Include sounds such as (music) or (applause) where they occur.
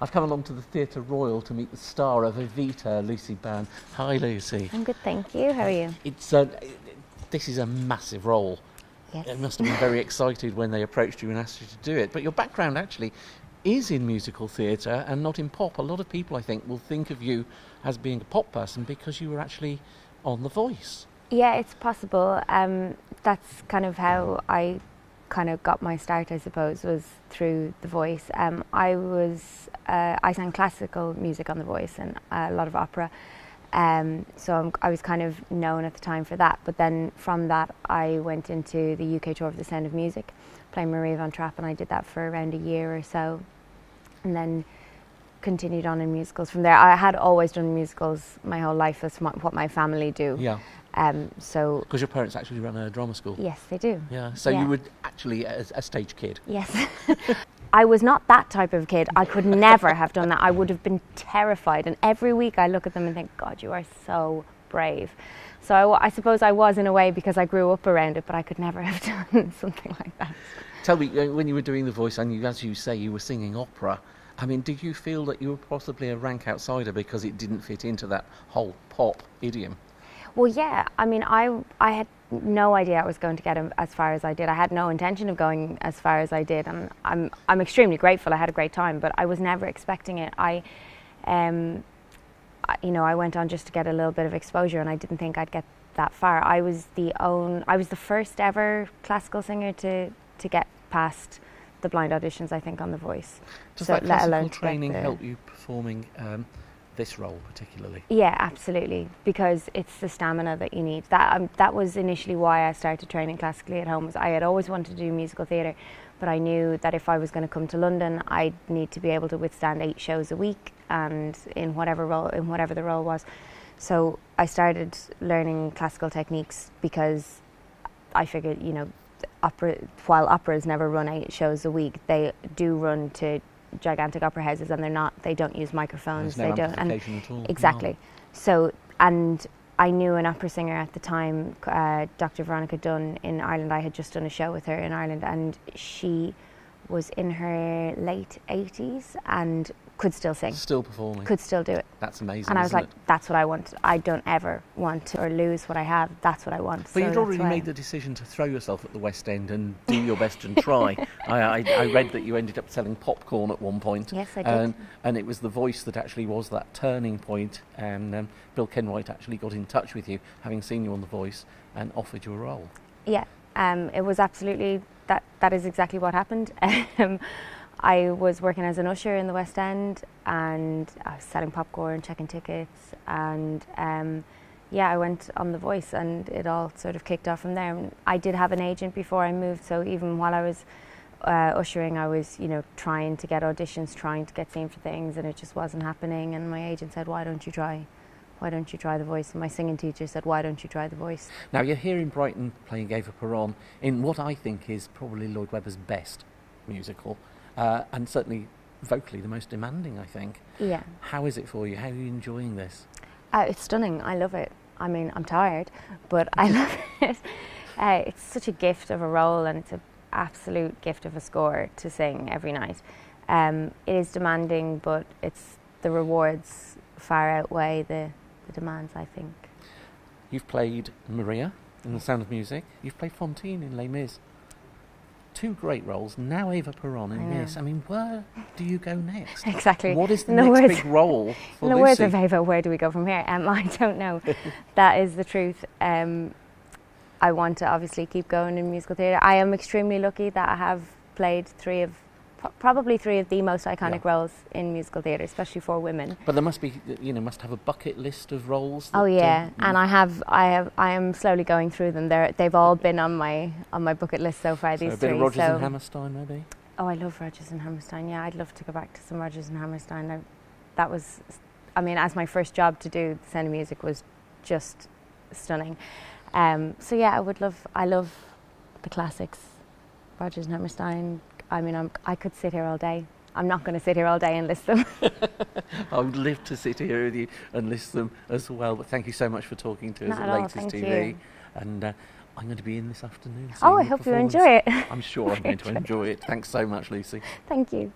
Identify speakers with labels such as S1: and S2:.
S1: I've come along to the Theatre Royal to meet the star of Evita, Lucy O'Byrne. Hi, Lucy.
S2: I'm good, thank you. How are you?
S1: It's uh, this is a massive role.
S2: Yes.
S1: You must have been very excited when they approached you and asked you to do it. But your background actually is in musical theatre and not in pop. A lot of people, I think, will think of you as being a pop person because you were actually on The Voice.
S2: Yeah, it's possible. Um, that's kind of how I kind of got my start, I suppose, was through The Voice. Um, I was uh, I sang classical music on The Voice and a lot of opera. Um, so I'm, I was kind of known at the time for that. But then from that, I went into the UK tour of The Sound of Music, playing Marie von Trapp, and I did that for around a year or so, and then continued on in musicals from there. I had always done musicals my whole life. That's my, what my family do.
S1: Yeah.
S2: Um, so
S1: Because your parents actually run a drama school.
S2: yes, they do.
S1: Yeah. So
S2: Yeah.
S1: you were actually a, a stage kid.
S2: Yes. (laughs) I was not that type of kid. I could never have done that. I would have been terrified. And every week I look at them and think, God, you are so brave. So I, I suppose I was in a way because I grew up around it, but I could never (laughs) have done something like that.
S1: Tell me, uh, when you were doing the voice, and you, as you say, you were singing opera. I mean, did you feel that you were possibly a rank outsider because it didn't fit into that whole pop idiom?
S2: Well, yeah. I mean, I I had no idea I was going to get as far as I did. I had no intention of going as far as I did, and I'm I'm extremely grateful. I had a great time, but I was never expecting it. I, um, I, you know, I went on just to get a little bit of exposure, and I didn't think I'd get that far. I was the own. I was the first ever classical singer to to get past the blind auditions. I think on The Voice.
S1: Does
S2: So,
S1: that
S2: let
S1: classical
S2: alone
S1: training
S2: the-
S1: help you performing um, this role particularly?
S2: Yeah, absolutely. Because it's the stamina that you need. That um, that was initially why I started training classically at home. Was I had always wanted to do musical theatre, but I knew that if I was going to come to London, I'd need to be able to withstand eight shows a week, and in whatever role, in whatever the role was. So I started learning classical techniques because I figured, you know, opera while operas never run eight shows a week, they do run to gigantic opera houses, and they're not. They don't use microphones.
S1: No
S2: they don't. And
S1: all. no.
S2: Exactly. So, and I knew an opera singer at the time, uh, Dr. Veronica Dunne in Ireland. I had just done a show with her in Ireland, and she was in her late 80s and could still sing,
S1: Still performing.
S2: could still do it.
S1: That's amazing.
S2: And I was like,
S1: it?
S2: that's what I want. I don't ever want to or lose what I have. That's what I want.
S1: But
S2: so
S1: you'd already made the decision to throw yourself at the West End and do your best and try. (laughs) I, I, I read that you ended up selling popcorn at one point.
S2: Yes, I did.
S1: And, and it was the voice that actually was that turning point. And um, Bill Kenwright actually got in touch with you, having seen you on The Voice, and offered you a role.
S2: Yeah, um, it was absolutely that. That is exactly what happened. (laughs) Um, I was working as an usher in the West End, and I was selling popcorn, and checking tickets, and um, yeah, I went on The Voice, and it all sort of kicked off from there. And I did have an agent before I moved, so even while I was uh, ushering, I was you know trying to get auditions, trying to get seen for things, and it just wasn't happening. And my agent said, "Why don't you try?" Why don't you try the voice? And my singing teacher said, Why don't you try the voice?
S1: Now, you're here in Brighton playing Eva Peron in what I think is probably Lloyd Webber's best musical, uh, and certainly vocally the most demanding, I think.
S2: Yeah.
S1: How is it for you? How are you enjoying this?
S2: Uh, it's stunning. I love it. I mean, I'm tired, but I (laughs) love it. Uh, it's such a gift of a role, and it's an absolute gift of a score to sing every night. Um, it is demanding, but it's the rewards far outweigh the, the demands. I think.
S1: You've played Maria in The Sound of Music. You've played Fantine in Les Mis. Two great roles. Now Eva Peron in
S2: I
S1: this. I mean, where do you go next? (laughs)
S2: Exactly.
S1: What is the next
S2: words-
S1: big role (laughs) for
S2: In the
S1: Lucy?
S2: words of Ava, where do we go from here? Um, (laughs) I don't know. that is the truth. Um, I want to obviously keep going in musical theatre. I am extremely lucky that I have played three of, probably three of the most iconic
S1: Yeah.
S2: roles in musical theatre, especially for women.
S1: But there must be, you know, must have a bucket list of roles.
S2: Oh yeah, and I have, I have, I am slowly going through them. They're, they've all been on my on my bucket list so far.
S1: so
S2: These
S1: a bit
S2: three.
S1: of Rodgers
S2: so
S1: and Hammerstein, maybe.
S2: Oh, I love Rodgers and Hammerstein. Yeah, I'd love to go back to some Rodgers and Hammerstein. I, that was, I mean, as my first job to do the sound of music was just stunning. Um, so yeah, I would love. I love the classics, Rodgers and Hammerstein. I mean, I'm, I could sit here all day. I'm not going to sit here all day and list them. (laughs)
S1: I would live to sit here with you and list them as well. But thank you so much for talking to us at
S2: at
S1: Latest
S2: thank
S1: TV.
S2: you.
S1: And uh, I'm going to be in this afternoon.
S2: oh, I hope you enjoy it.
S1: I'm sure I'm going to (laughs) enjoy it. Thanks so much, Lucy.
S2: Thank you.